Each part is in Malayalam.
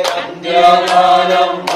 अङ्ग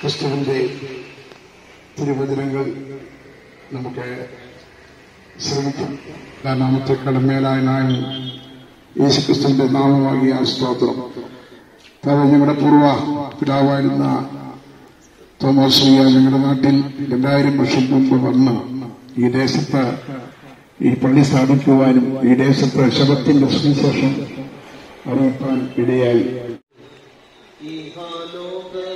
ക്രിസ്തുവിന്റെ തിരുവചനങ്ങൾ നമുക്ക് ശ്രമിക്കാം. നാമത്തെ കടമേലായ നായൻ യേശുക്രിസ്തുവിന്റെ നാമമാകിയ സ്തോത്രം. അത് ഞങ്ങളുടെ പൂർവ പിതാവായിരുന്ന തോമസ് ശ്രീയ ഞങ്ങളുടെ നാട്ടിൽ രണ്ടായിരം വർഷം മുമ്പ് വന്ന് ഈ ദേശത്ത് ഈ പള്ളി സ്ഥാപിക്കുവാനും ഈ ദേശത്ത് ശബത്തിന്റെ സുവിശേഷം അറിയിപ്പാൻ ഇടയായി. ഇഹലോകത്തിൽ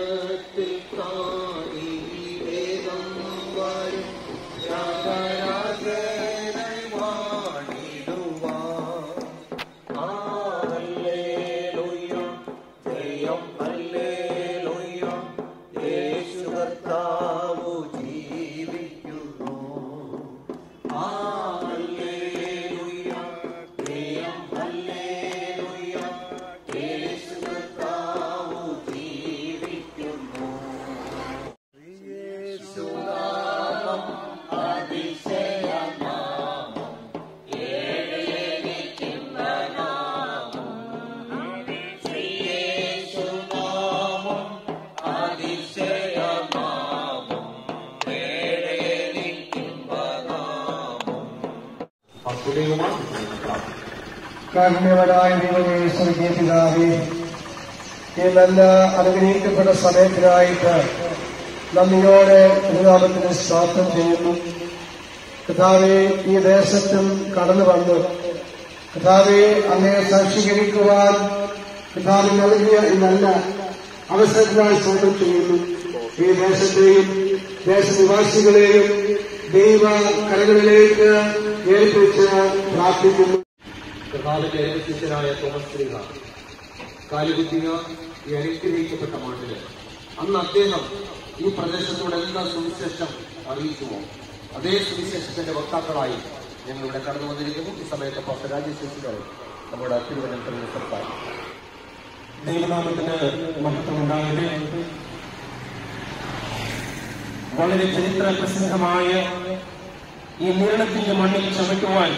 കാരുണ്യവനായ ദൈവമേ സ്വർഗീയ പിതാവേ ഈ നല്ല അനുഗ്രഹിക്കപ്പെട്ട സമയത്തിനായിട്ട് നന്ദിയോടെ തിരുനാമത്തിന് സ്വാഗതം ചെയ്യുന്നു. കഥാവെ ഈ ദേശത്തും കടന്നു വന്നു. കഥാവെ അങ്ങയെ സാക്ഷീകരിക്കുവാൻ കഥാവി നൽകിയ നല്ല അവസരത്തിനായി സ്വാഗതം ചെയ്യുന്നു. ഈ ദേശത്തെയും ദേശനിവാസികളെയും ദൈവ കരകളിലേക്ക് ഏൽപ്പിച്ച് പ്രാർത്ഥിക്കുന്നു. കർത്താവിന്റെ ശിഷ്യനായ തോമസ് ശ്രീക കാലുകുത്തിയ ഈ അനുഗ്രഹിക്കപ്പെട്ട മണ്ണിൽ അന്ന് അദ്ദേഹം ഈ പ്രദേശത്തോട് എന്താ സുവിശേഷം അറിയിക്കുമോ? അതേ സുവിശേഷത്തിന്റെ വക്താക്കളായി ഞങ്ങൾ ഇവിടെ കടന്നു വന്നിരിക്കുന്നു. ഈ സമയത്ത് പത്ത് രാജ്യശേഷികളായി നമ്മുടെ തിരുവനന്തപുരം സർക്കാർ. ദൈവനാമത്തിന് മഹത്വമുണ്ടാകട്ടെ. വളരെ ചരിത്ര പ്രസിദ്ധമായ ഈ നിരണത്തിന്റെ മണ്ണിൽ ചമയ്ക്കുവാൻ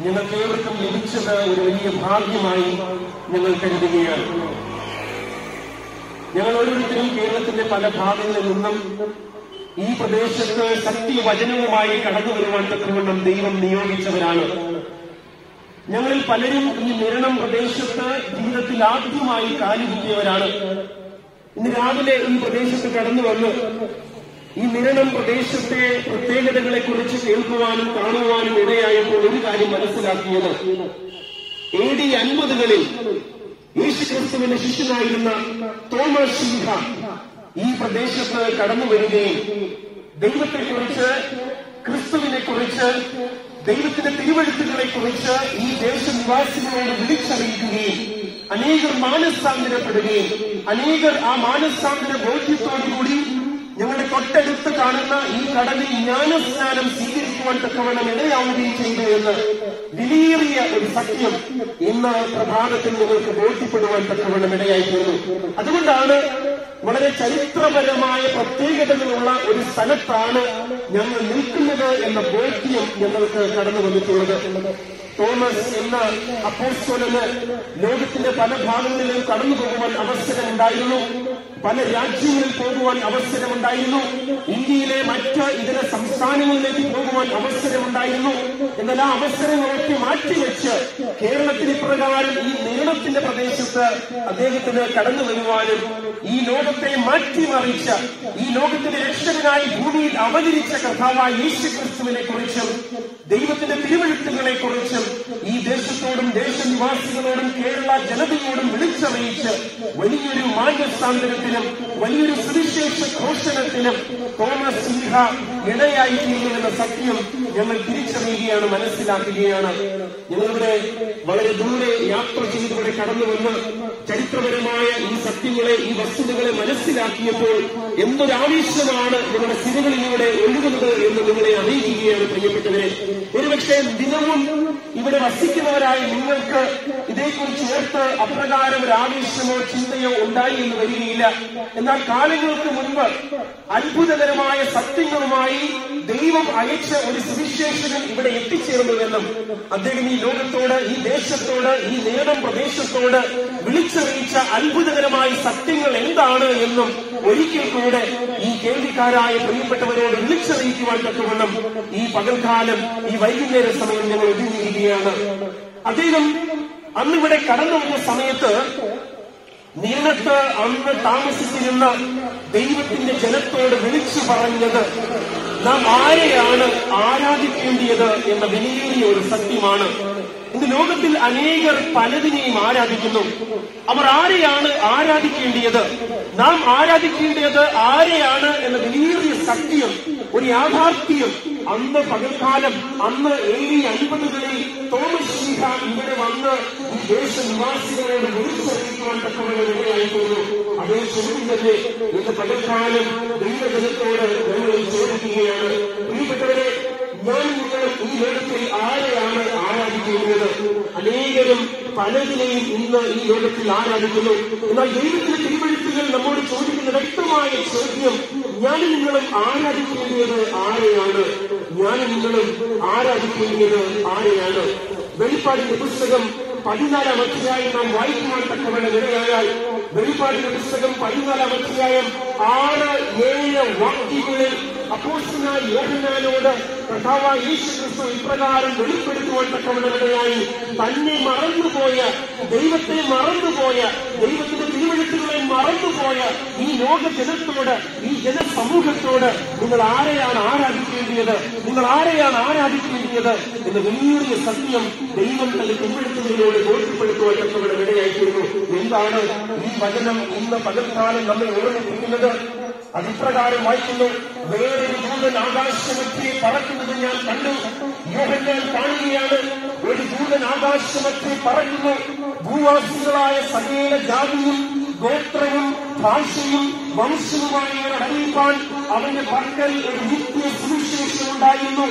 ഞങ്ങൾക്ക് ഏവർക്കും ലഭിച്ചത് ഒരു വലിയ ഭാഗ്യമായി ഞങ്ങൾ കരുതുകയാണ്. ഞങ്ങൾ ഓരോരുത്തരും കേരളത്തിന്റെ പല ഭാഗങ്ങളിൽ നിന്നും ഈ പ്രദേശത്ത് സത്യവചനവുമായി കടന്നു വരുവാൻ തക്കവണ്ണം ദൈവം നിയോഗിച്ചവരാണ്. ഞങ്ങളിൽ പലരും ഈ നിരണം പ്രദേശത്ത് ജീവിതത്തിൽ ആദ്യമായി കാലുകുത്തിയവരാണ്. ഇന്ന് രാവിലെ ഈ പ്രദേശത്ത് കടന്നു വന്ന് ഈ നിരണം പ്രദേശത്തെ പ്രത്യേകതകളെ കുറിച്ച് കേൾക്കുവാനും കാണുവാനും ഇടയായപ്പോൾ ഒരു കാര്യം മനസ്സിലാക്കിയത്. എ ഡി അൻപതുകളിൽ യേശുക്രിസ്തുവിന്റെ ശിഷ്യനായിരുന്ന തോമസ് സിംഹ ഈ പ്രദേശത്ത് കടന്നു വരികയും ദൈവത്തെക്കുറിച്ച് ക്രിസ്തുവിനെ കുറിച്ച് ദൈവത്തിന്റെ തിരുവഴുത്തുകളെ കുറിച്ച് ഈ ദേശനിവാസികളോട് വിളിച്ചറിയിക്കുകയും അനേകർ മാനസാന്തരപ്പെടുകയും അനേകർ ആ മാനസാന്തര ബോധ്യത്തോടുകൂടി ഞങ്ങളുടെ തൊട്ടടുത്ത് കാണുന്ന ഈ കടലിൽ ജ്ഞാനസ്നാനം സ്വീകരിക്കുവാൻ തക്കവണ്ണം ഇടയാവുകയും ചെയ്തു എന്ന് വിലയേറിയ ഒരു സത്യം ഇന്ന് പ്രഭാതത്തിൽ നിങ്ങൾക്ക് ബോധ്യപ്പെടുവാൻ തക്കവണ്ണം ഇടയായി തീർന്നു. അതുകൊണ്ടാണ് വളരെ ചരിത്രപരമായ പ്രത്യേകതകളുള്ള ഒരു സ്ഥലത്താണ് ഞങ്ങൾ നിൽക്കുന്നത് എന്ന ബോധ്യം ഞങ്ങൾക്ക് കടന്നു വന്നിട്ടുള്ളത്. തോമസ് എന്ന അപ്പോസ്തോലന് ലോകത്തിന്റെ പല ഭാഗങ്ങളിലും കടന്നു പോകുവാൻ അവസരമുണ്ടായിരുന്നു. പല രാജ്യങ്ങളിൽ പോകുവാൻ അവസരമുണ്ടായിരുന്നു. ഇന്ത്യയിലെ മറ്റ് ഇതര സംസ്ഥാനങ്ങളിലേക്ക് പോകുവാൻ അവസരമുണ്ടായിരുന്നു. എന്നാൽ ആ അവസരങ്ങളൊക്കെ മാറ്റിവെച്ച് കേരളത്തിന് ഇപ്രകാരം ഈ നീളത്തിന്റെ പ്രദേശത്ത് അദ്ദേഹത്തിന് കടന്നു വരുവാനും ഈ ലോകത്തെ മാറ്റിമറിച്ച ഈ ലോകത്തിന്റെ രക്ഷകനായി ഭൂമിയിൽ അവതരിച്ച കഥാവായ യേശു ക്രിസ്തുവിനെ കുറിച്ചും ദൈവത്തിന്റെ തിരുവഴുത്തുകളെ കുറിച്ചും ഈ ദേശത്തോടും ദേശനിവാസികളോടും കേരള ജനതയോടും വിളിച്ചറിയിച്ച് വലിയൊരു മാന്യസ്ഥാന്തരത്തിനും വലിയൊരു സുവിശേഷ ഘോഷണത്തിനും തോമസ് സിംഹ ഇടയായി തീരുന്നുവെന്ന സത്യം ഞങ്ങൾ തിരിച്ചറിയുകയാണ് മനസ്സിലാക്കുകയാണ്. ഞങ്ങളിവിടെ വളരെ ദൂരെ യാത്ര ചെയ്തിവിടെ കടന്നു വന്ന് ചരിത്രപരമായ ഈ സത്യങ്ങളെ ഈ വസ്തുതകളെ മനസ്സിലാക്കിയപ്പോൾ എന്തൊരാവേശമാണ് നിങ്ങളുടെ സിരകളിലൂടെ ഒഴുകുന്നത് എന്ന് നിങ്ങളെ അറിയിക്കുകയാണ് പ്രിയപ്പെട്ടവരെ. ഒരുപക്ഷെ ദിനവും ഇവിടെ വസിക്കുന്നവരായ നിങ്ങൾക്ക് ഇതേക്കുറിച്ച് ഓർത്ത് അപ്രകാരം ഒരു ആവേശമോ ചിന്തയോ ഉണ്ടായി എന്ന് വരികയില്ല. എന്നാൽ കാലങ്ങൾക്ക് മുൻപ് അത്ഭുതകരമായ സത്യങ്ങളുമായി ദൈവം അയച്ച ഒരു സുവിശേഷകൻ ഇവിടെ എത്തിച്ചേർന്നുവെന്നും അദ്ദേഹം ഈ ലോകത്തോട് ഈ ദേശത്തോട് ഈ നേടം പ്രദേശത്തോട് വിളിച്ചറിയിച്ച അത്ഭുതകരമായ സത്യങ്ങൾ എന്താണ് എന്നും ഒരിക്കൽ കൂടെ ഈ കേൾവിക്കാരായ പ്രിയപ്പെട്ടവരോട് വിളിച്ചറിയിക്കുവാൻ തക്കവണ്ണം ഈ പകൽക്കാലം ഈ വൈകുന്നേര സമയം ഞങ്ങൾ ഒതുങ്ങിയിരിക്കുകയാണ്. അദ്ദേഹം അന്നിവിടെ കടന്നു വന്ന സമയത്ത് നീളത്ത് അന്ന് താമസിച്ചിരുന്ന ദൈവത്തിന്റെ ജനത്തോട് വിളിച്ചു പറഞ്ഞത് നാം ആരെയാണ് ആരാധിക്കേണ്ടിയത് എന്ന വിലയേറിയ ഒരു സത്യമാണ്. ഇന്ന് ലോകത്തിൽ അനേകർ പലതിനെയും ആരാധിക്കുന്നു. അവർ ആരെയാണ് ആരാധിക്കേണ്ടിയത്? നാം ആരാധിക്കേണ്ടത് ആരെയാണ് എന്ന വലിയ സത്യം ഒരു യാഥാർത്ഥ്യം അന്ന് പകൽക്കാലം അന്ന് ഏഴ് അൻപതുകളിൽ തോമസ് സിംഹ ഇവിടെ വന്ന് ഈ ദേശനിവാസികളോട് വിളിച്ചറിയിക്കുവാൻ തക്കവണ്ണം ഇടയായിത്തീർന്നു അതേ ചോദ്യം തന്നെ ഇന്ന് പകൽക്കാലം ദൈവജനത്തോട് ഞങ്ങൾ ചോദിക്കുകയാണ്. പ്രിയപ്പെട്ടവരെ ഞാൻ നിങ്ങൾ ഈ ലോകത്തിൽ ആരെയാണ് ആരാധിക്കുന്നത്? അനേകരും പലതിനെയും ഇന്ന് ഈ ലോകത്തിൽ ആരാധിക്കുന്നു. എന്നാൽ ദൈവത്തിന്റെ തിരുവഴുത്തുകൾ നമ്മോട് ചോദിക്കുന്ന വ്യക്തമായ ചോദ്യം ഞാൻ നിങ്ങളും ആരാധിക്കുന്നത് ആരെയാണ്? ഞാനും നിങ്ങളും ആരാധിക്കുന്നത് ആരെയാണ്? വെളിപ്പാടിന്റെ പുസ്തകം പതിനാലാം അധ്യായം നാം വായിക്കുവാൻ തക്കവണ്ണം നിലയായാൽ വെളിപ്പാടിന്റെ പുസ്തകം പതിനാലാം അധ്യായം ആറ് ഏഴ് വാക്യങ്ങളിൽ അപ്പോസ്റ്റനായ യോഹന്നാനോട് കഥാവായ യേശു ഇപ്രകാരം വെളിപ്പെടുത്തുവാൻ തന്നെ മറന്നുപോയ ദൈവത്തെ മറന്നുപോയ ദൈവത്തിന്റെ തിരുവഴുത്തുകളെ മറന്നുപോയ ഈ ലോക ജനത്തോട് ഈ ജനസമൂഹത്തോട് നിങ്ങൾ ആരെയാണ് ആരാധിക്കേണ്ടത് നിങ്ങൾ ആരെയാണ് ആരാധിക്കേണ്ടത് എന്ന് വലിയൊരു സത്യം ദൈവം തന്റെ തിരുവഴുത്തുകളിലൂടെ ബോധ്യപ്പെടുത്തുവാൻ ഇടയായിത്തീരുന്നു. എന്താണ് ഈ വചനം ഇന്ന് പകൽക്കാലം നമ്മെ ഓർമ്മിപ്പിക്കുന്നത്? അതിപ്രകാരം വായിക്കുന്നു. വേറൊരു ദൂതൻ ആകാശമധ്യേ പറക്കുന്നത് ഞാൻ കണ്ടു. മോഹൻലാൽ കാണുകയാണ്. ഒരു ദൂതൻ ആകാശമധ്യേ പറക്കുന്നു. ഭൂവാസികളായ സകല ജാതിയും ഗോത്രവും ഭാഷയും വംശവുമായി അറിയിപ്പാൻ അവന്റെ പക്കൽ ഒരു നിത്യ സുവിശേഷം ഉണ്ടായിരുന്നു.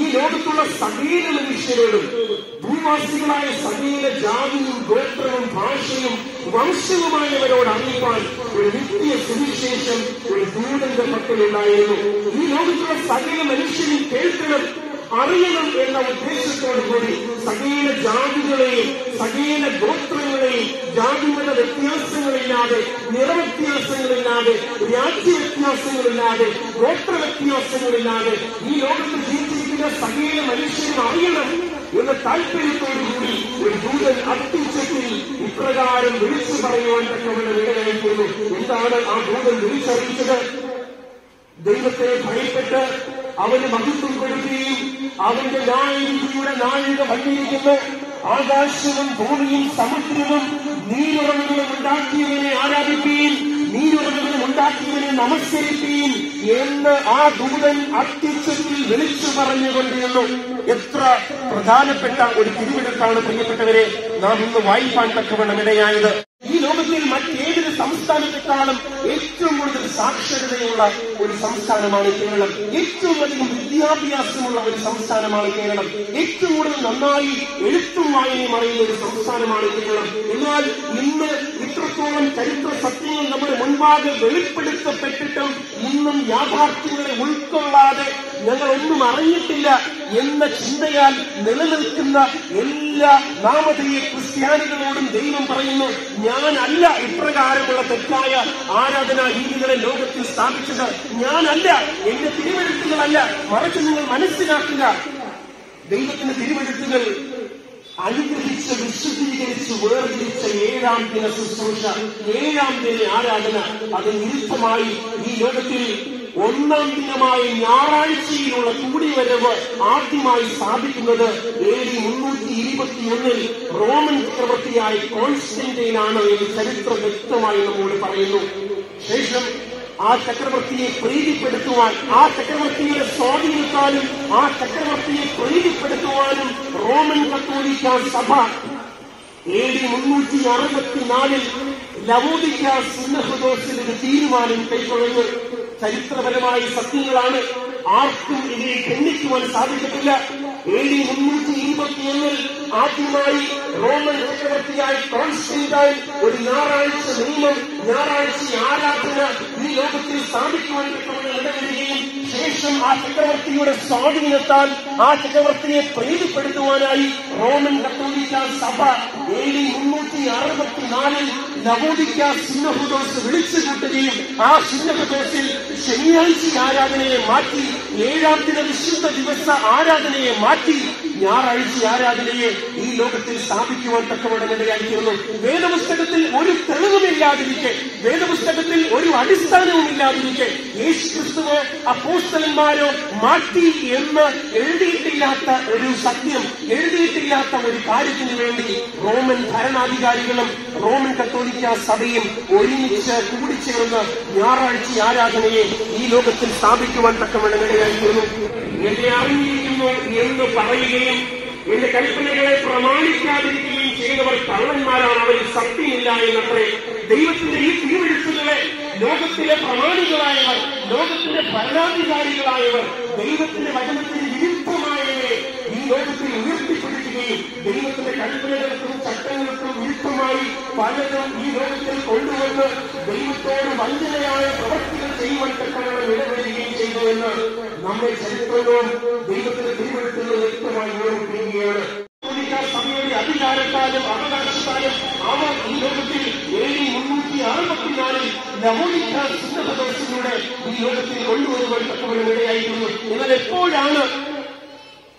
ഈ ലോകത്തുള്ള സകീല മനുഷ്യരോടും ഭൂവാസികളായ സകീല ജാതിയും ഗോത്രവും ഭാഷയും വംശവുമായവരോട് അറിയിപ്പാൻ ഒരു നിത്യ സുവിശേഷം ഒരു ദൂതന്റെ പക്കലുണ്ടായിരുന്നു. ഈ ലോകത്തുള്ള സകല മനുഷ്യരും കേൾക്കണം. അറിയണം എന്ന ഉദ്ദേശത്തോടു കൂടി സകീന ജാതികളെയും സകീന ഗോത്രങ്ങളെയും ജാതിമത വ്യത്യാസങ്ങളില്ലാതെ നിറവ്യത്യാസങ്ങളില്ലാതെ രാജ്യവ്യത്യാസങ്ങളില്ലാതെ ഗോത്ര വ്യത്യാസങ്ങളില്ലാതെ ഈ ലോകത്ത് ജീവിച്ചിരിക്കുന്ന സകീന മനുഷ്യരും അറിയണം എന്ന താല്പര്യത്തോടുകൂടി ഒരു ദൂതൻ അത്യുച്ചത്തിൽ ഇപ്രകാരം വിളിച്ചു പറയുവാൻ തക്കവരുടെ ഇടയായിത്തീർന്നു. എന്താണ് ആ ദൂതൻ വിളിച്ചറിയിച്ചത്? ദൈവത്തെ ഭയപ്പെട്ട് അവന് മഹത്വം കൊടുക്കുകയും അവന്റെ ന്യായവിധിയുടെ നാഴിക വന്നിരിക്കുന്നു ആകാശവും ഭൂമിയും സമുദ്രവും നീരുറവുകളും ഉണ്ടാക്കിയവനെ ആരാധിപ്പീൻ? നീരുറവുകളും ഉണ്ടാക്കിയവനെ നമസ്കരിപ്പീൻ? എന്ന് ആ ദൂതൻ അത്യുച്ചത്തിൽ വിളിച്ചു പറഞ്ഞുകൊണ്ടിരുന്നു. എത്ര പ്രധാനപ്പെട്ട ഒരു തിരുവിടത്താണ് പ്രിയപ്പെട്ടവരെ നാം ഇന്ന് വായിപ്പാൻ തക്കവണ്ണം ഇടയായത്. ഈ ലോകത്തിൽ മറ്റേതൊരു സംസ്ഥാനത്തെക്കാളും ഏറ്റവും കൂടുതൽ സാക്ഷരതയുള്ള ഒരു സംസ്ഥാനമാണ് കേരളം. ഏറ്റവും അധികം വിദ്യാഭ്യാസമുള്ള ഒരു സംസ്ഥാനമാണ് കേരളം. ഏറ്റവും കൂടുതൽ നന്നായി എഴുത്തും വായനയും അറിയുന്ന ഒരു സംസ്ഥാനമാണ് കേരളം. എന്നാൽ ഇന്ന് ഇത്രത്തോളം ചരിത്ര സത്യങ്ങൾ നമ്മുടെ മുൻപാകെ വെളിപ്പെടുത്തപ്പെട്ടിട്ടും ഇന്നും യാഥാർത്ഥ്യങ്ങളെ ഉൾക്കൊള്ളാതെ ഞങ്ങൾ ഒന്നും അറിഞ്ഞിട്ടില്ല എന്ന ചിന്തയാൽ നിലനിൽക്കുന്ന എല്ലാ നാമതയെ ക്രിസ്ത്യാനികളോടും ദൈവം പറയുന്നു ഞാനല്ല ഇപ്രകാരമുള്ള തെറ്റായ ആരാധനാ രീതികളെ ലോകത്തിൽ സ്ഥാപിച്ചത്. ഞാനല്ല എന്റെ തിരുവെഴുത്തുകളല്ല മറിച്ച് നിങ്ങൾ മനസ്സിലാക്കുക ദൈവത്തിന്റെ തിരുവെഴുത്തുകൾ അനുഗ്രഹിച്ച് വിശുദ്ധീകരിച്ച് വേർതിരിച്ച ഏഴാം ദിന ശുശ്രൂഷ ഏഴാം ദിന ആരാധന. അത് നിരുദ്ധമായി ഈ ലോകത്തിൽ ഒന്നാം ദിനമായ ഞായറാഴ്ചയിലുള്ള കൂടിവരവ് ആദ്യമായി സ്ഥാപിക്കുന്നത് എ മുന്നൂറ്റി ഇരുപത്തിയൊന്നിൽ റോമൻ ചക്രവർത്തിയായി കോൺസ്റ്റന്റൈനാണ് എന്ന് ചരിത്രം വ്യക്തമായി നമ്മോട് പറയുന്നു. ശേഷം ആ ചക്രവർത്തിയെ പ്രീതിപ്പെടുത്തുവാൻ ആ ചക്രവർത്തിയുടെ സ്വാധീനത്താലും ആ ചക്രവർത്തിയെ പ്രീതിപ്പെടുത്തുവാനും റോമൻ കത്തോലിക്ക സഭ ഡി മുന്നൂറ്റി അറുപത്തിനാലിൽ ലവോദിക്ക സിന്നഹദോസിൽ തീരുമാനം കൈക്കൊള്ളുന്നു. ചരിത്രപരമായ സത്യങ്ങളാണ് ആർക്കും ഇതിനെ ഖണ്ഡിക്കുവാൻ സാധിച്ചിട്ടില്ല എ ഡി മുന്നൂറ്റി ഇരുപത്തിയൊന്നിൽ ആദ്യമായി റോമൻ ചക്രവർത്തിയായി കോൺസ്റ്റന്റൈൻ ഒരു ഞായറാഴ്ച നിയമം ഞായറാഴ്ച ആരാധന ഈ ലോകത്തിൽ സ്ഥാപിക്കുവാൻ പറ്റുന്ന ശേഷം ആ ചക്രവർത്തിയുടെ സ്വാധീനത്താൽ ആ ചക്രവർത്തിയെ പ്രീതിപ്പെടുത്തുവാനായി റോമൻ കത്തോലിക്ക സഭ ഡി മുന്നൂറ്റി അറുപത്തിനാലിൽ നവോദിക്ക സിന്നഹുദോസ് വിളിച്ചു കൂട്ടുകയും ആ സിന്നഹുദോസിൽ ശനിയാഴ്ച ആരാധനയെ മാറ്റി ഏഴാം ദിന വിശുദ്ധ ദിവസ ആരാധനയെ മാറ്റി ഞായറാഴ്ച ആരാധനയെ ഈ ലോകത്തിൽ സ്ഥാപിക്കുവാൻ തക്കവണ്ണം ഇടയാക്കിയിരുന്നു വേദപുസ്തകത്തിൽ ഒരു തെളിവുമില്ലാതിരിക്കെ വേദപുസ്തകത്തിൽ ഒരു അടിസ്ഥാനവും ഇല്ലാതിരിക്കെ യേശു ക്രിസ്തുവോ അപ്പോസ്തലന്മാരോ മാറ്റി എന്ന് എഴുതിയിട്ടില്ലാത്ത ഒരു സത്യം എഴുതിയിട്ടില്ലാത്ത ഒരു കാര്യത്തിന് വേണ്ടി റോമൻ ഭരണാധികാരികളും റോമൻ കത്തോലിക്ക സഭയും ഒരുമിച്ച് കൂടിച്ചേർന്ന് ഞായറാഴ്ച ആരാധനയെ ഈ ലോകത്തിൽ സ്ഥാപിക്കുവാൻ തക്കവണ്ണം ഇടയായിരുന്നു എന്നെ അറിഞ്ഞിരിക്കുന്നു. എന്ന് പറയുകയും എന്റെ കൽപ്പനകളെ പ്രമാണിക്കാതിരിക്കുകയും ചെയ്യുന്നവർ കള്ളന്മാരാണ്. അവരിൽ സത്യമില്ല എന്നത്രേ. ദൈവത്തിന്റെ ഈ തിരുവെഴുത്തുകളെ ലോകത്തിലെ പ്രമാണികളായവർ ലോകത്തിന്റെ ഭരണാധികാരികളായവർ ദൈവത്തിന്റെ വചനത്തിന് വിരുദ്ധമായവരെ ഈ ലോകത്തിൽ ഉയർത്തിപ്പിടിക്കുകയും ദൈവത്തിന്റെ കൽപ്പനകൾക്കും ചട്ടങ്ങൾക്കും വിരുദ്ധമായി പലതും ഈ ലോകത്തിൽ കൊണ്ടുവന്ന് ദൈവത്തോട് വഞ്ചനയായ പ്രവർത്തികൾ ചെയ്യുവാൻ തക്കവണ്ണം ഇടപെടുകയും ചെയ്തു എന്ന് നമ്മെ ചരിത്രവും ദൈവത്തിന് തിരുവഴുത്തുകൾ വ്യക്തമായി ഓർമ്മിപ്പിക്കുകയാണ് സഭയുടെ അധികാരത്താലും ഈ എപ്പോഴാണ്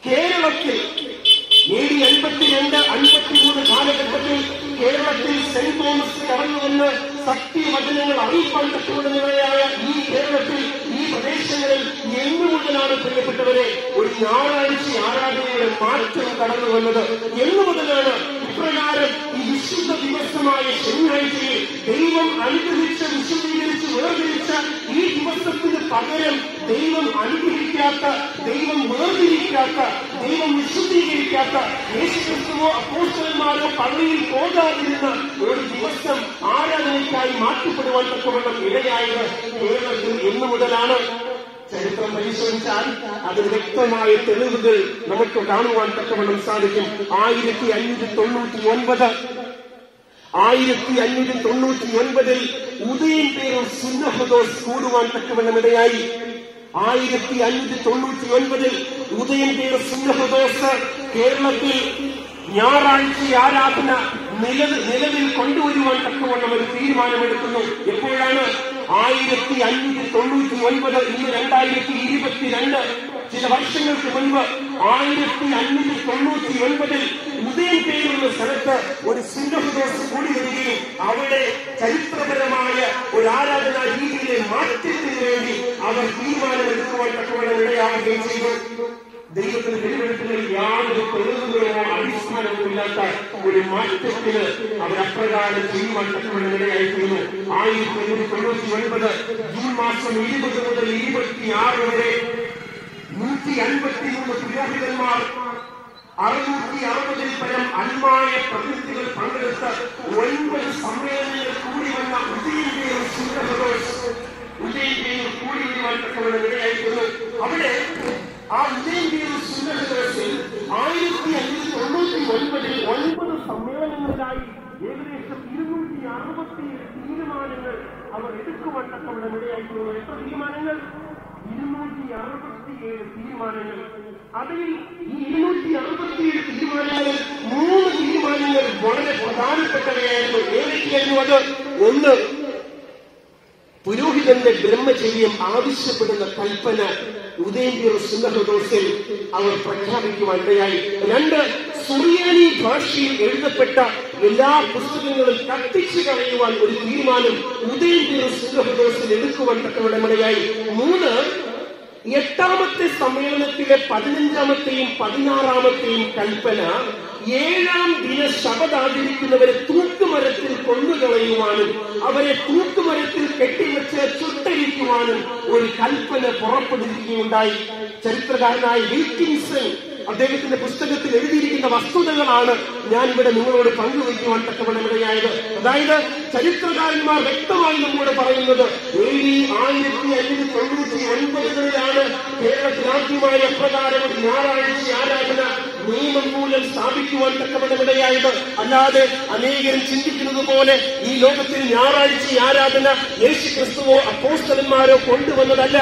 കേരളത്തിൽ എ ഡി അൻപത്തിരണ്ട് അൻപത്തിമൂന്ന് കാലഘട്ടത്തിൽ കേരളത്തിൽ സെന്റ് തോമസ് കടന്നു വന്ന് സത്യവചനങ്ങൾ അറിയിപ്പാൻ തക്കവണ്ണയായ ഈ കേരളത്തിൽ ഈ പ്രദേശങ്ങളിൽ എന്നു മുതലാണ് പ്രിയപ്പെട്ടവരെ ഒരു ഞായറാഴ്ച ആരാധനയുടെ മാറ്റം കടന്നു വന്നത്. എന്നു മുതലാണ് ഇപ്രകാരം ഈ വിശുദ്ധ ദിവസമായ ശനിയാഴ്ചയിൽ ദൈവം അനുഗ്രഹിച്ച വിശുദ്ധീകരിച്ച് വേർതിരിച്ച ഈ ദിവസത്തിന് പകരം ദൈവം അനുഗ്രഹിക്കാത്ത ദൈവം വേർതിരിക്കാത്ത ദൈവം വിശുദ്ധീകരിക്കാത്ത യേശുക്രിസ്തുവോ അപ്പോസ്റ്റന്മാരോ പള്ളിയിൽ പോകാതിരുന്ന ഒരു ദിവസം ആരാധനയ്ക്കായി മാറ്റപ്പെടുവാൻ തക്കവണ്ണം ഇടയായത് കേരളത്തിൽ എന്നു മുതലാണ്. ചരിത്രം പരിശോധിച്ചാൽ അതിന് വ്യക്തമായ തെളിവുകൾ നമുക്ക് കാണുവാൻ തക്കവണ്ണം സാധിക്കും. ആയിരത്തി അഞ്ഞൂറ്റി തൊണ്ണൂറ്റി ഒൻപത് ആയിരത്തി അഞ്ഞൂറ്റി തൊണ്ണൂറ്റി ഒൻപതിൽ ഉദയം പേരിൽ സുന്നഹദോസ് കൂടുവാൻ തക്കവണ്ണം ഇടയായി. ആയിരത്തി അഞ്ഞൂറ്റി തൊണ്ണൂറ്റി ഒൻപതിൽ ഉദയം പേര് സുന്നഹദോസ് കേരളത്തിൽ ഞായറാഴ്ച ആരാധന നിലവിൽ കൊണ്ടുവരുവാൻ തക്കവണ്ണം ഒരു തീരുമാനമെടുക്കുന്നു. എപ്പോഴാണ്? ആയിരത്തി അഞ്ഞൂറ്റി തൊണ്ണൂറ്റി ഒൻപത് ഇന്ന് രണ്ടായിരത്തി ഇരുപത്തിരണ്ട് ചില വർഷങ്ങൾക്ക് മുൻപ് ആയിരത്തി അഞ്ഞൂറ്റി തൊണ്ണൂറ്റി ഒൻപതിൽ ഉദയം പേരുള്ള സ്ഥലത്ത് ഒരു സിംഹദോസ് കൂടി വരികയും അവിടെ ചരിത്രപരമായ ഒരു ആരാധനാ രീതിയിലെ മാറ്റത്തിന് വേണ്ടി അവർ തീരുമാനമെടുക്കുവാൻ തക്കവണ്ണം ഇടയാവുകയും ചെയ്തു. ദൈവത്തിന്റെ വെളിവെടുപ്പുകളിൽ യാതൊരു തെളിവുകളോ അടിസ്ഥാനമോ ഇല്ലാത്ത ഒരു മാറ്റത്തിന് ചെയ്യുവാൻ തക്കവണ്ണം ഇടയായിത്തീർന്നു ആയിരത്തി എണ്ണൂറ്റി തൊണ്ണൂറ്റി ഒൻപത് ജൂൺ മാസം ഇരുപത് മുതൽ ഇരുപത്തിയാറ് വരെ നൂറ്റി അൻപത്തിമൂന്ന് പുരോഹിതന്മാർ അറുന്നൂറ്റി അറുപതിൽ പരം അന്മായ പ്രതിനിധികൾ പങ്കെടുത്ത ഒൻപത് സമ്മേളനങ്ങൾ കൂടി വന്ന ഉദയന്റെയും സുന്ദരദോസ് ഉദയന്റെയും കൂടി വരുവാൻ തക്കവണ്ണം അവിടെ ആ ആയിരത്തി അഞ്ഞൂറ്റി തൊണ്ണൂറ്റി ഒൻപതിൽ ഒൻപത് സമ്മേളനങ്ങളിലായി ഏകദേശം ഇരുന്നൂറ്റി അറുപത്തിയേഴ് തീരുമാനങ്ങൾ അവർ തക്കവണ്ണം ഇടയായിത്തീർന്നു എത്ര തീരുമാനങ്ങൾ ഇരുന്നൂറ്റി അറുപത്തിയേഴ് തീരുമാനങ്ങൾ അതിൽ ഈ ഇരുന്നൂറ്റി അറുപത്തിയേഴ് തീരുമാനങ്ങൾ മൂന്ന് തീരുമാനങ്ങൾ വളരെ പ്രധാനപ്പെട്ടവയായിരുന്നു. ഏതൊക്കെയായിരുന്നു അത്? ഒന്ന് പുരോഹിതന്റെ ബ്രഹ്മചര്യം ആവശ്യപ്പെടുന്ന കൽപ്പന ഉദയഗിർ സിംഹദോസിൽ അവർ പ്രഖ്യാപിക്കുവാൻ ഇടയായി. രണ്ട് സുറിയാനി ഭാഷയിൽ എഴുതപ്പെട്ട എല്ലാ പുസ്തകങ്ങളും കത്തിച്ചു കളയുവാൻ ഒരു തീരുമാനം ഉദയഗിർ സിംഹദോസിൽ എടുക്കുവാൻ തക്കവിടമിടയായി മൂന്ന് എട്ടാമത്തെ സമ്മേളനത്തിലെ പതിനഞ്ചാമത്തെയും പതിനാറാമത്തെയും കൽപ്പന ഏഴാം ദിന ശബദാചരിക്കുന്നവരെ തൂക്കുമരത്തിൽ കൊന്നുകളയുവാനും അവരെ തൂക്കുമരത്തിൽ കെട്ടിവെച്ച് ചുട്ടരിക്കുവാനും ഒരു കൽപ്പന പുറപ്പെടുവിക്കുകയുണ്ടായി. ചരിത്രകാരനായ വിൽക്കിൻസൺ അദ്ദേഹത്തിന്റെ പുസ്തകത്തിൽ എഴുതിയിരിക്കുന്ന വസ്തുതകളാണ് ഞാൻ ഇവിടെ നിങ്ങളോട് പങ്കുവയ്ക്കുവാൻ തക്കവണമിടയായത് അതായത് ചരിത്രകാരന്മാർ വ്യക്തമായി നമ്മോട് പറയുന്നത് ഡി ആയിരത്തി അഞ്ഞൂറ്റി തൊണ്ണൂറ്റി ഒൻപതുകളിലാണ് കേരളത്തിൽ പ്രകാരം ഒരു ഞായറാഴ്ച ആരാധന നിയമം മൂലം സ്ഥാപിക്കുവാൻ തക്കവണ്ണമിടയായത്. അല്ലാതെ അനേകരും ചിന്തിക്കുന്നത് പോലെ ഈ ലോകത്തിൽ ഞായറാഴ്ച ആരാധന യേശു ക്രിസ്തുവോ അപ്പോസ്തലന്മാരോ കൊണ്ടുവന്നതല്ല.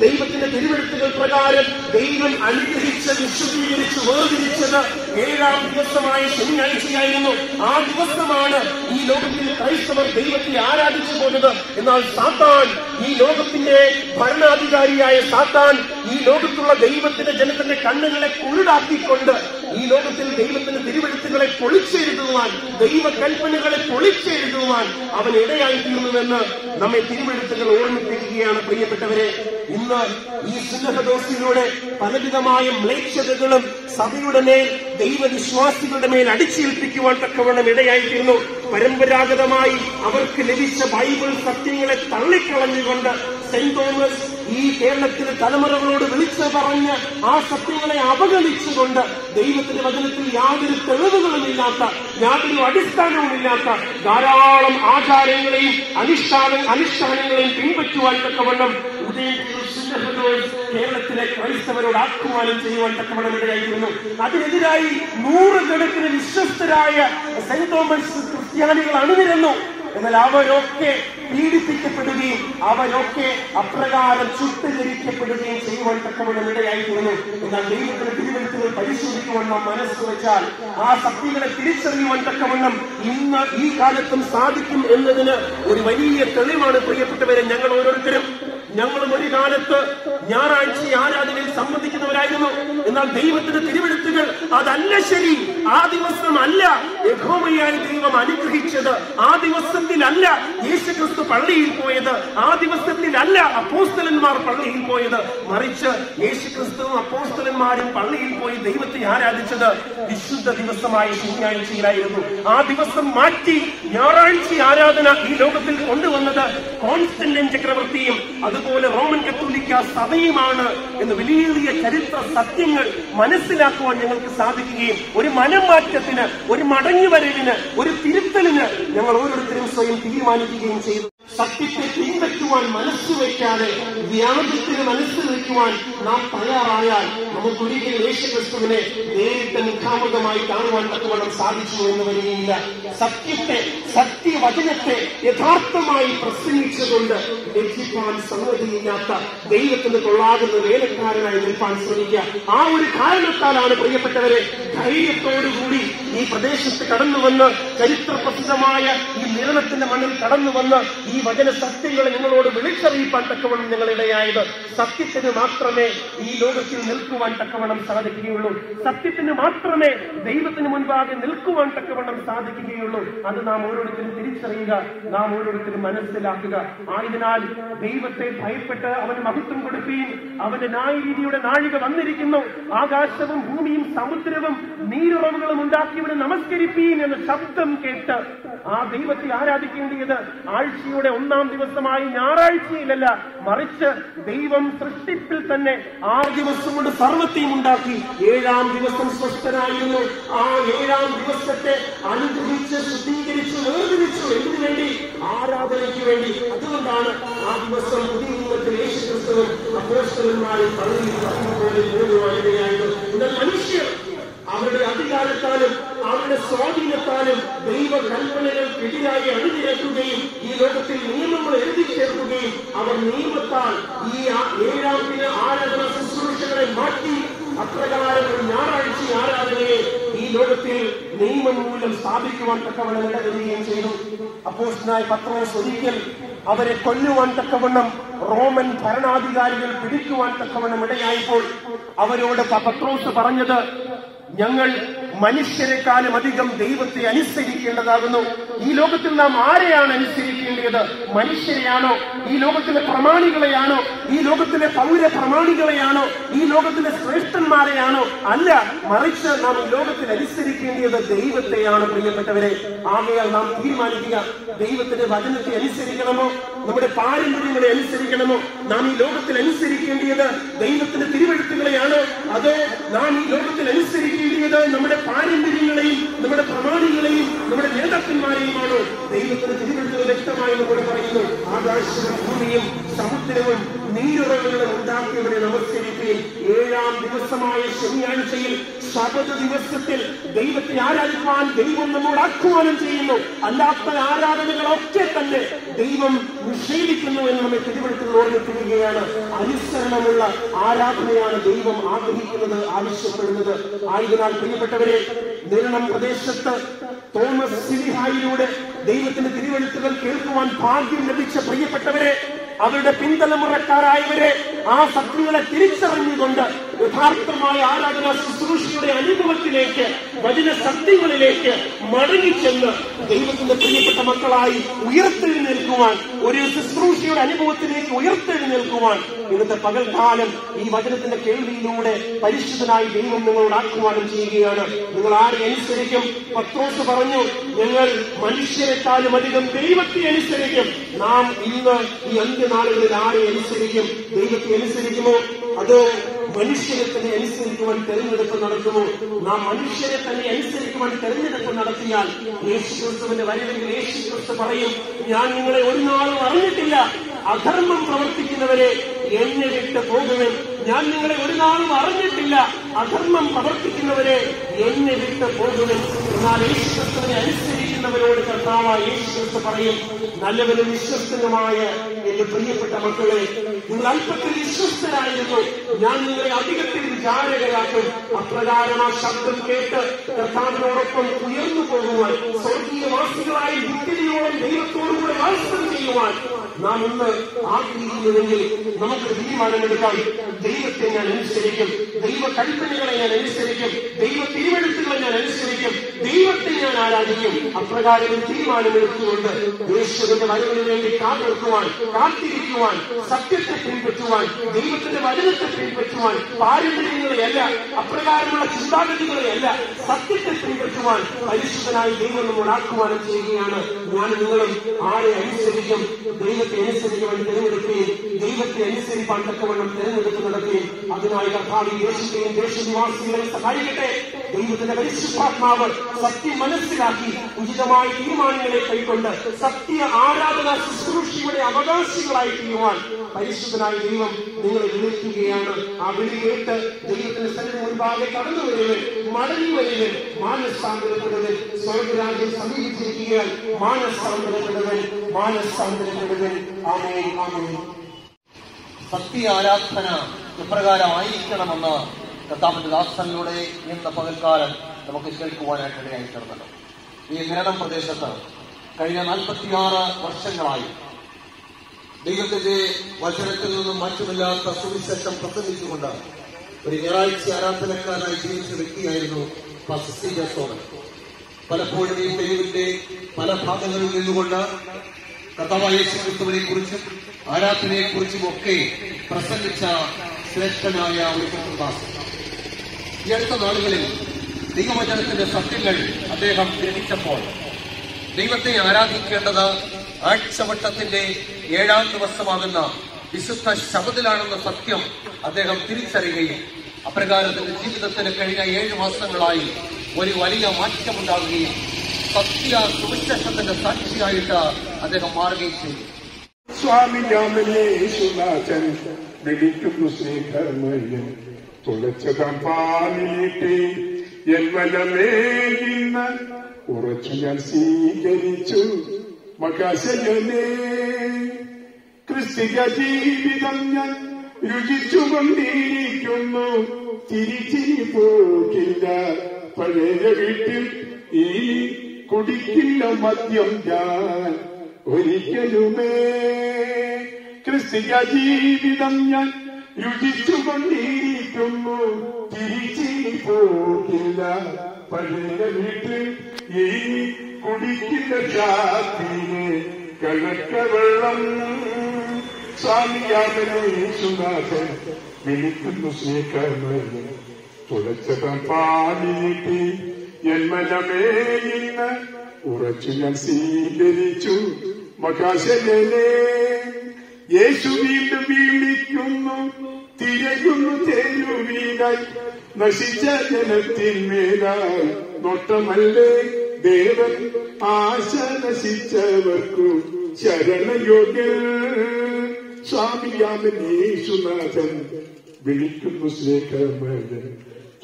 ദൈവത്തിന്റെ തിരുവെടുപ്പുകൾ പ്രകാരം ദൈവം അനുഗ്രഹിച്ച് വിശുദ്ധീകരിച്ച് വേർതിരിച്ചത് ഏഴാം ദിവസമായ ശനിയാഴ്ചയായിരുന്നു. ആ ദിവസമാണ് ഈ ലോകത്തിൽ ക്രൈസ്തവർ ദൈവത്തെ ആരാധിച്ചു പോകുന്നത് എന്നാൽ സാത്താൻ ഈ ലോകത്തിന്റെ ഭരണാധികാരിയായ സാത്താൻ ഈ ലോകത്തുള്ള ദൈവത്തിന്റെ ജനത്തിന്റെ കണ്ണുകളെ കുരുടാക്കിക്കൊണ്ട് ഈ ലോകത്തിൽ ദൈവത്തിന്റെ തിരുവെടുത്തുകളെ പൊളിച്ചെഴുതുവാൻ ദൈവകൽപ്പനകളെ പൊളിച്ചെഴുതുവാൻ അവൻ ഇടയായി തീർന്നുവെന്ന് നമ്മെ തിരുവെടുത്തുകൾ ഓർമ്മിപ്പിക്കുകയാണ് പ്രിയപ്പെട്ടവരെ. ഇന്ന് ഈ സുന്നഹദോസിലൂടെ പലവിധമായ മ്ലേച്ഛതകളും സഭയുടെ മേൽ ദൈവവിശ്വാസികളുടെ മേൽ അടിച്ചേൽപ്പിക്കുവാൻ തക്കവണ്ണം ഇടയായിത്തീർന്നു. പരമ്പരാഗതമായി അവർക്ക് ലഭിച്ച ബൈബിൾ സത്യങ്ങളെ തള്ളിക്കളഞ്ഞുകൊണ്ട് സെന്റ് തോമസ് ഈ കേരളത്തിലെ തലമുറകളോട് വിളിച്ചു പറഞ്ഞ് ആ സത്യങ്ങളെ അവഗണിച്ചുകൊണ്ട് ദൈവത്തിന്റെ വചനത്തിൽ യാതൊരു തെളിവുകളുമില്ലാത്ത യാതൊരു അടിസ്ഥാനവുമില്ലാത്ത ധാരാളം ആചാരങ്ങളെയും അനുഷ്ഠാന അനുഷ്ഠാനങ്ങളെയും പിൻപറ്റുവാൻ തക്കവണ്ണം ഉദയഗിരി സുന്നഹദോസ് കേരളത്തിലെ ക്രൈസ്തവരോട് ആക്രമണം ചെയ്യുവാൻ തക്കവണ്ണം ഇടയായിരുന്നു അതിനെതിരായി നൂറുകണക്കിന് വിശ്വസ്തരായ സെന്റ് തോമസ് ക്രിസ്ത്യാനികൾ അണിനിരന്നു. എന്നാൽ അവരൊക്കെ പീഡിപ്പിക്കപ്പെടുകയും അവരൊക്കെ അപ്രകാരം ചുട്ടുധരിക്കപ്പെടുകയും ചെയ്യുവാൻ തക്കവണ്ണം ഇടയായിത്തീർന്നു എന്നാൽ ദൈവത്തിന്റെ തിരുവനന്തപുരം പരിശോധിക്കുവാൻ നാം മനസ്സ് വെച്ചാൽ ആ ശക്തികളെ തിരിച്ചറിയുവാൻ തക്കവണ്ണം ഇന്ന് ഈ കാലത്തും സാധിക്കും എന്നതിന് ഒരു വലിയ തെളിവാണ് പ്രിയപ്പെട്ടവരെ ഞങ്ങൾ ഓരോരുത്തരും. ഞങ്ങളും ഒരു കാലത്ത് ഞായറാഴ്ച ആരാധനയിൽ സംബന്ധിക്കുന്നവരായിരുന്നു. എന്നാൽ ദൈവത്തിന്റെ തിരുവെടുത്തുകൾ അതല്ല ശരി. ആ ദിവസം അല്ല യഹോമയായ ദൈവം അനുഗ്രഹിച്ചത്. ആ ദിവസത്തിലല്ല യേശുക്രിസ്തു പള്ളിയിൽ പോയത്. ആ ദിവസത്തിലല്ല അപ്പോസ്തലന്മാർ പള്ളിയിൽ പോയത്. മറിച്ച് യേശുക്രിസ്തുവും അപ്പോസ്തലന്മാരും പള്ളിയിൽ പോയി ദൈവത്തെ ആരാധിച്ചത് വിശുദ്ധ ദിവസമായ ശനിയാഴ്ചയിലായിരുന്നു. ആ ദിവസം മാറ്റി ഞായറാഴ്ച ആരാധന ഈ ലോകത്തിൽ കൊണ്ടുവന്നത് കോൺസ്റ്റന്റൈൻ ചക്രവർത്തിയും അതുപോലെ റോമൻ കത്തോലിക്ക സഭയുമാണ് എന്ന് വലിയ ചരിത്ര സത്യങ്ങൾ മനസ്സിലാക്കുവാൻ ഞങ്ങൾക്ക് സാധിക്കുകയും ഒരു മനംമാറ്റത്തിന് ഒരു മടങ്ങിവരവിന് ഒരു തിരുത്തലിന് ഞങ്ങൾ ഓരോരുത്തരും സ്വയം തീരുമാനിക്കുകയും ചെയ്തു. സത്യത്തെ പിൻപറ്റുവാൻ മനസ്സ് വയ്ക്കാതെ വ്യാജത്തിന് മനസ്സ് വയ്ക്കുവാൻ നാം തയ്യാറായാൽ നമുക്കൊരിക്കലും യേശുക്രിസ്തുവിനെ നേരിട്ട് മുഖാമുഖമായി കാണുവാൻ തക്കവണ്ണം സാധിച്ചു എന്ന് വരികയില്ല. സത്യത്തെ സത്യവചനത്തെ യഥാർത്ഥമായി പ്രസംഗിച്ചുകൊണ്ട് ലഭിക്കാൻ സമ്മതിയില്ലാത്ത ദൈവത്തിന് കൊള്ളാകുന്ന വേലക്കാരനായി നിൽപ്പാൻ ശ്രമിക്കുക. ആ ഒരു കാരണത്താലാണ് പ്രിയപ്പെട്ടവരെ ധൈര്യത്തോടുകൂടി ഈ പ്രദേശത്ത് കടന്നു വന്ന് ചരിത്ര പ്രസിദ്ധമായ ഈ നിരണത്തിന്റെ മണ്ണിൽ കടന്നു വന്ന് ഈ വചന സത്യങ്ങളെ നിങ്ങളോട് വിളിച്ചറിയിപ്പാൻ തക്കവണ്ണം ഞങ്ങളിടയായത് സത്യത്തിന് മാത്രമേ ഈ ലോകത്തിൽ നിൽക്കുവാൻ തക്കവണ്ണം സാധിക്കുകയുള്ളൂ. സത്യത്തിന് മാത്രമേ ദൈവത്തിന് മുൻപാകെ നിൽക്കുവാൻ തക്കവണ്ണം സാധിക്കുകയുള്ളൂ. അത് നാം ഓരോരുത്തരും തിരിച്ചറിയുക നാം ഓരോരുത്തരും മനസ്സിലാക്കുക. ആയതിനാൽ ദൈവത്തെ ഭയപ്പെട്ട് അവന് മഹത്വം കൊടുക്കുകയും അവന്റെ ന്യായരീതിയുടെ നാഴിക വന്നിരിക്കുന്നു. ആകാശവും ഭൂമിയും സമുദ്രവും നീരുറവുകളും ഉണ്ടാക്കിയവനെ നമസ്കരിപ്പീൻ എന്ന ശബ്ദം കേട്ട് ആ ദൈവത്തെ ആരാധിക്കേണ്ടിയത് ആഴ്ചയുടെ ഒന്നാം ദിവസമായി ഞായറാഴ്ചയിലല്ല മറിച്ച് ദൈവം സൃഷ്ടിപ്പിൽ തന്നെ ആ ദിവസം കൊണ്ട് സർവത്തെയും ഉണ്ടാക്കി. ഏഴാം ദിവസം സ്വസ്ഥനായിരുന്നു ആ ഏഴാം ദിവസത്തെ അനുഗ്രഹിച്ച് ശുദ്ധീകരിച്ചു വേർതിരിച്ചു എന്തിനു വേണ്ടി? ആരാധനയ്ക്ക് വേണ്ടി. അതുകൊണ്ടാണ് ആ ദിവസം പുതിയ നിയമത്തിൽ യേശു ക്രിസ്തുവും അപ്പോസ്റ്റലന്മാരും പള്ളിയിൽ മനുഷ്യർ അവരുടെ അധികാരത്താലും അവരുടെ സ്വാധീനത്താലും ദൈവ കൽപ്പനകൾക്കെതിരായി അണിനിരക്കുകയും ഈ ലോകത്തിൽ നിയമങ്ങൾ എഴുതി ചേർക്കുകയും അവർ നിയമത്താൽ ഈ ഏഴാം ദിന ആരാധന ശുശ്രൂഷകളെ മാറ്റി അപ്രകാരം ഒരു ഞായറാഴ്ച ആരാധനയെ ഈ ലോകത്തിൽ നിയമം മൂലം സ്ഥാപിക്കുവാൻ തക്കവണ്ണം ഇടവരികയും ചെയ്തു. അപ്പോസ്റ്റനായ പത്രോസ് ഒരിക്കൽ അവരെ കൊല്ലുവാൻ തക്കവണ്ണം റോമൻ ഭരണാധികാരികൾ പിടിക്കുവാൻ തക്കവണ്ണം ഇടയായപ്പോൾ അവരോട് പത്രോസ് പറഞ്ഞത് ഞങ്ങൾ മനുഷ്യരെക്കാളും അധികം ദൈവത്തെ അനുസരിക്കേണ്ടതാകുന്നു. ഈ ലോകത്തിൽ നാം ആരെയാണ് അനുസരിക്കേണ്ടത്? മനുഷ്യരെയാണോ? ഈ ലോകത്തിലെ പ്രമാണികളെയാണോ? ഈ ലോകത്തിലെ പൗര പ്രമാണികളെയാണോ ഈ ലോകത്തിലെ ശ്രേഷ്ഠന്മാരെയാണോ? അല്ല മറിച്ച് നാം ഈ ലോകത്തിൽ അനുസരിക്കേണ്ടത് ദൈവത്തെയാണ് പ്രിയപ്പെട്ടവരെ. ആകയാൽ നാം തീരുമാനിക്കുക ദൈവത്തിന്റെ വചനത്തെ അനുസരിക്കണമോ? നമ്മുടെ പാരമ്പര്യങ്ങളെ അനുസരിക്കണമോ? നാം ഈ ലോകത്തിൽ അനുസരിക്കേണ്ടത് ദൈവത്തിന്റെ തിരുവഴുത്തുകളെയാണോ? അതോ നാം ഈ ലോകത്തിൽ അനുസരിക്കേണ്ടത് നമ്മുടെ പാരമ്പര്യങ്ങളെയും നമ്മുടെ പ്രമാണികളെയും നമ്മുടെ നേതാക്കന്മാരെയുമാണോ? ദൈവത്തിന്റെ തിരുവഴുത്തുകൾ വ്യക്തമായി കൂടെ പറയുന്നു. ആകാശവും ഭൂമിയും സമുദ്രവും നീരുറവുകളും ഉണ്ടാക്കിയവരെ നമസ്കരിക്കുകയും ഏഴാം ദിവസമായ ശനിയാഴ്ചയിൽ ശബദ ദിവസത്തിൽ ദൈവത്തെ ആരാധിക്കാൻ ദൈവം നമ്മോട് ആഹ്വാനം ചെയ്യുന്നു. അല്ലാത്ത ആരാധനകളൊക്കെ തന്നെ ദൈവം നിഷേധിക്കുന്നു എന്ന് നമ്മെ തിരുവനന്തപുരത്ത് ഓർമ്മിപ്പിക്കുകയാണ്. അനുസരണമുള്ള ആരാധനയാണ് ദൈവം ആഗ്രഹിക്കുന്നത് ആവശ്യപ്പെടുന്നത്. ആയതിനാൽ പ്രിയപ്പെട്ടവരെ നിരണം പ്രദേശത്ത് തോമസ് സിലിഹായിലൂടെ ദൈവത്തിന്റെ തിരുവനന്തപുരം കേൾക്കുവാൻ ഭാഗ്യം ലഭിച്ച പ്രിയപ്പെട്ടവരെ അവരുടെ പിന്തലമുറക്കാരായവരെ ആ ശത്രുക്കളെ തിരിച്ചറിഞ്ഞുകൊണ്ട് യഥാർത്ഥമായ ആരാധന ശുശ്രൂഷയുടെ അനുഭവത്തിലേക്ക് വചന സത്യങ്ങളിലേക്ക് മടങ്ങിച്ചെന്ന് ദൈവത്തിന്റെ പ്രിയപ്പെട്ട മക്കളായി ഉയർത്തെഴുന്നേൽക്കുവാൻ ഒരു ശുശ്രൂഷയുടെ അനുഭവത്തിലേക്ക് ഉയർത്തെഴുന്നേൽക്കുവാൻ ഇന്നത്തെ പകൽക്കാലം ഈ വചനത്തിന്റെ കേൾവിയിലൂടെ പരിശുദ്ധനായി ദൈവം നിങ്ങളോട് ആഹ്വാനം ചെയ്യുകയാണ്. നിങ്ങൾ ആരെ അനുസരിക്കും? പത്രോസ് പറഞ്ഞു ഞങ്ങൾ മനുഷ്യരെക്കാളും അധികം ദൈവത്തെ അനുസരിക്കും. നാം ഇന്ന് ഈ അന്ത്യനാളുകളിൽ ആരെ അനുസരിക്കും? ദൈവത്തെ അനുസരിക്കുമോ? അതോ മനുഷ്യരെ തന്നെ അനുസരിക്കുവാൻ തെരഞ്ഞെടുപ്പ് നടക്കുമോ? നാം മനുഷ്യരെ തന്നെ അനുസരിക്കുവാൻ തെരഞ്ഞെടുപ്പ് നടത്തിയാൽ യേശു ക്രിസ്തുവിന്റെ വരവെങ്കിൽ യേശു ക്രിസ്തു പറയും ഞാൻ നിങ്ങളെ ഒരു നാളും അറിഞ്ഞിട്ടില്ല. അധർമ്മം പ്രവർത്തിക്കുന്നവരെ എന്നെ വിട്ട് പോകുവൻ. ഞാൻ നിങ്ങളെ ഒരു നാളും അറിഞ്ഞിട്ടില്ല. അധർമ്മം പ്രവർത്തിക്കുന്നവരെ എന്നെ വിട്ട് പോകുവൻ. എന്നാൽ യേശു ക്രിസ്തുവിനെ അനുസരിക്കുന്നവരോട് കർത്താവായ യേശു ക്രിസ്തു പറയും നല്ലവരും വിശ്വസ്തനുമായ എന്റെ പ്രിയപ്പെട്ട മക്കളെ നിങ്ങൾ അല്പത്തിൽ വിശ്വസ്തരായിരുന്നു ഞാൻ നിങ്ങളെ അധികത്തിൽ വിചാരകരാക്കും അപ്രകാരം ആ ശബ്ദം കേട്ട് കർത്താവിനോടൊപ്പം ഉയർന്നു പോകുവാൻ സ്വർഗീയവാസികളായി നിത്യതയോളം ദൈവത്തോടുകൂടെ വാത്സരം ചെയ്യുവാൻ നാം ഇന്ന് ആഗ്രഹിക്കുന്നുവെങ്കിൽ നമുക്ക് തീരുമാനമെടുക്കാം. ദൈവത്തെ ഞാൻ അനുസരിക്കും. ദൈവ കൽപ്പനകളെ ഞാൻ അനുസരിക്കും. ദൈവ തിരുവെടുത്തുകളെ ഞാൻ അനുസരിക്കും. ദൈവത്തെ ഞാൻ ആരാധിക്കും. അപ്രകാരം തീരുമാനമെടുത്തുകൊണ്ട് യേശുവിന്റെ വരവിന് വേണ്ടി കാത്തിരിക്കുവാൻ കാത്തിരിക്കുവാൻ സത്യത്തെ പിൻപറ്റുവാൻ ദൈവത്തിന്റെ വചനത്തെ പിൻപറ്റുവാൻ പാരമ്പര്യങ്ങളെയല്ല അപ്രകാരമുള്ള ചിന്താഗതികളെയല്ല സത്യത്തെ പിൻപറ്റുവാൻ പരിശുദ്ധനായി ദൈവം നമ്മൾ ആക്കുവാനും ചെയ്യുകയാണ്. ഞാൻ നിങ്ങളും ആരെ അനുസരിക്കും? ദൈവത്തെ അനുസരിച്ച് അനുസരിക്കുവാൻ തിരഞ്ഞെടുക്കുകയും ദൈവത്തെ അനുസരിപ്പാൻ തക്കവണ്ണം തിരഞ്ഞെടുപ്പ് നടക്കുകയും അതിനായി കർത്താവ് ദേശത്തെയും ദേശനിവാസികളെ സഹായിക്കട്ടെ ദൈവത്തിന്റെ പരിശുദ്ധാത്മാവ് സത്യം മനസ്സിലാക്കി ഉചിതമായ തീരുമാനങ്ങളെ കൈക്കൊണ്ട് സത്യ ആരാധന ശുശ്രൂഷയുടെ അവകാശികളായി തീരുവാൻ പരിശുദ്ധനായ ദൈവം നിങ്ങളെ വിളിക്കുകയാണ് ആ വിളി കേട്ട് ദൈവത്തിന്റെ സന്നിധി മുൻപാകെ കടന്നു വരുവൻ മടങ്ങി വരുവൻ മാനസാന്തരപ്പെടുവൻ സ്വർഗരാജ്യം സമീപിച്ചിരിക്കുകയാൽ മാനസാന്തരപ്പെടുവൻ മാനസാന്തരപ്പെടുവൻ ആമേ ആമേ ഭക്തി ആരാധന എപ്രകാരമായിരിക്കണമെന്ന് കർത്താവിന്റെ ദാസനിലൂടെ ഇന്ന് പകൽക്കാലം നമുക്ക് കേൾക്കുവാനായിട്ടിടയായി ഇടയായി ഈ നിരണം പ്രദേശത്ത് കഴിഞ്ഞ നാൽപ്പത്തിയാറ് വർഷങ്ങളായി ദൈവത്തിന്റെ വചനത്തിൽ നിന്നും മറ്റുമില്ലാത്ത സുവിശേഷം പ്രസംഗിച്ചുകൊണ്ട് ഒരു ഞായറാഴ്ച ആരാധനക്കാരനായി ജീവിച്ച വ്യക്തിയായിരുന്നു പലപ്പോഴും ഈ തെരുവിന്റെ പല ഭാഗങ്ങളിൽ നിന്നുകൊണ്ട് യേശു ക്രിസ്തുവിനെ കുറിച്ചും ആരാധനയെ കുറിച്ചും ഒക്കെ പ്രസംഗിച്ച ശ്രേഷ്ഠനായ ഒരു കൃഷ്ണദാസൻ ഈ അടുത്ത നാളുകളിൽ ദൈവവചനത്തിന്റെ സത്യങ്ങൾ അദ്ദേഹം ഗ്രഹിച്ചപ്പോൾ ദൈവത്തെ ആരാധിക്കേണ്ടത് ആഴ്ചവട്ടത്തിന്റെ ഏഴാം ദിവസമാകുന്ന വിശുദ്ധ ശബദിലാണെന്ന സത്യം അദ്ദേഹം തിരിച്ചറിയുകയും അപ്രകാരത്തിന്റെ ജീവിതത്തിന് കഴിഞ്ഞ ഏഴ് മാസങ്ങളായി ഒരു വലിയ മാറ്റമുണ്ടാകുകയും സത്യ സുവിശേഷത്തിന്റെ സാക്ഷിയായിട്ട് അദ്ദേഹം മാറുകയും ചെയ്തു. സ്വാമി യേശുനാഥൻ വിളിക്കുന്നു ശ്രീധർമ്മയ്യൻ. തുളച്ചതം പാലിട്ട് എൻവലമേകിന്ന ഉറച്ചു ഞാൻ സ്വീകരിച്ചു മകാശയനേ ക്രിസ്തിക ജീവിതം ഞാൻ രുചിച്ചുകൊണ്ടിരിക്കുന്നു തിരിച്ചിരി പോകില്ല പഴയ വീട്ടിൽ ഈ കുടിക്കില്ല മദ്യം ഞാൻ ഒരിക്കലുമേ. ക്രിസ്തീയ ജീവിതം ഞാൻ രുചിച്ചുകൊണ്ടിരിക്കുന്നു. തിരിച്ചിനി പോകില്ല പഴയ വീട്ടിൽ ഈ കുടിക്കില്ല ജാതിയെ കഴക്ക വെള്ളം. സ്വാമിയാമനേശുനാഥൻ വിളിക്കുന്നു ശ്രീകർമ്മ തുളച്ചതം പാലിട്ട് എന്മലമേലിന്ന് ഉറച്ചു ഞാൻ സ്വീകരിച്ചു. മകാശയനെ യേശു വീണ്ടും വീണിക്കുന്നു തിരയുന്നു തേരുവീനായി നശിച്ച ജനത്തിന്മേലായി നോട്ടമല്ലേ ദേവൻ ആശ നശിച്ചവർക്കു ശരണയോഗ്യ സ്വാമിയാമൻ യേശുനാഥൻ വിളിക്കുന്നു ശ്രീകർമ്മൻ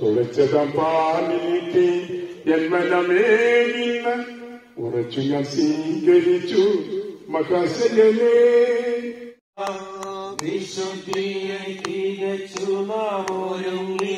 തുളച്ചതാം പാലിട്ട് ജന്മനമേകിന്ന് ഉറച്ചു ഞാൻ സ്വീകരിച്ചു മഹാശയനേ. വിശുദ്ധിയെ തികച്ചു നാം ഒരുങ്ങി